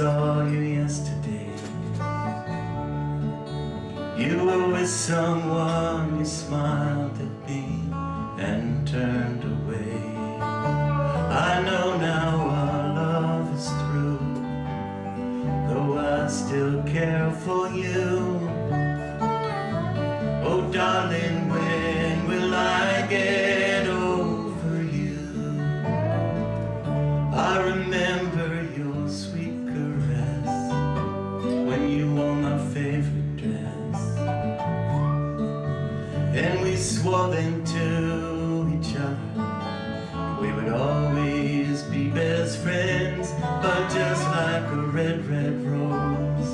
saw you yesterday. You were with someone, you smiled at me and turned away. I know then to each other. We would always be best friends But just like a red, red rose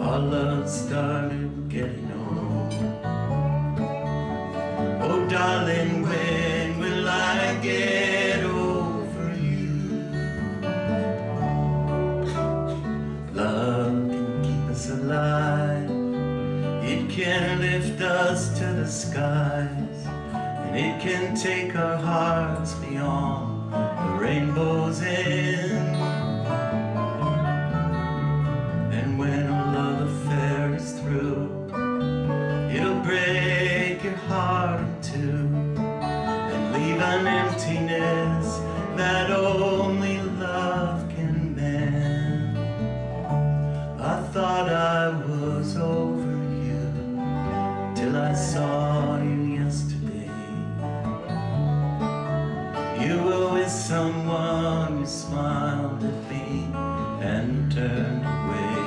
Our love started getting old. Oh darling, when will I get over you? Love can keep us alive It can lift us to the skies And it can take our hearts beyond the rainbow's end. And when a love affair is through It'll break your heart in two And leave an emptiness that only love can mend. I thought I was I saw you yesterday. You were with someone, you smiled at me and turned away.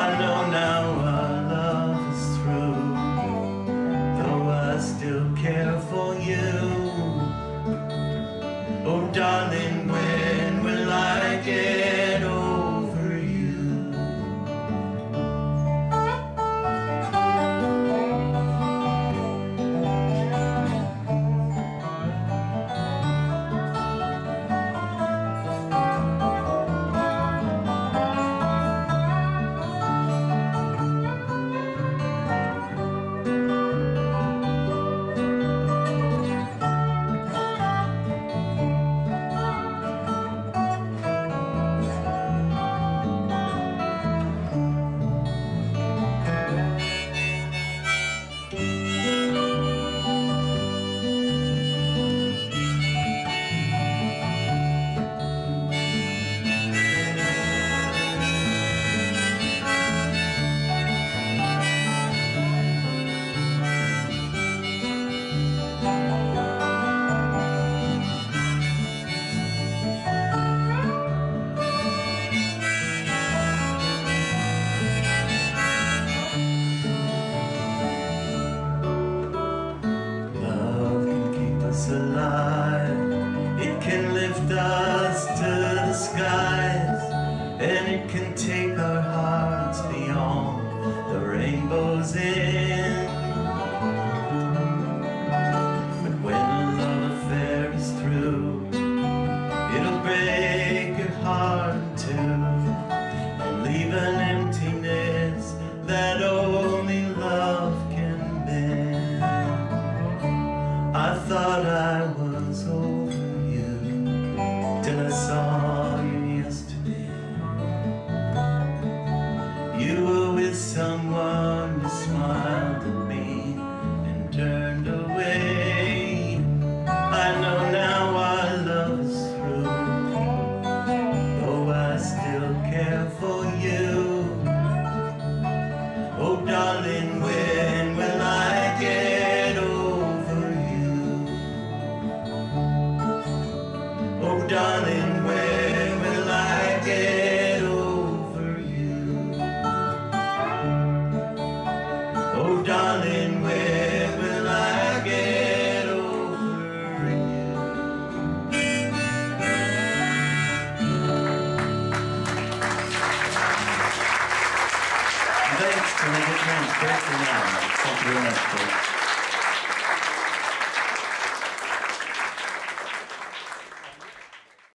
I know now skies. And it can take darling, To Linda Trent, Kirsten Allen. Thank you very much.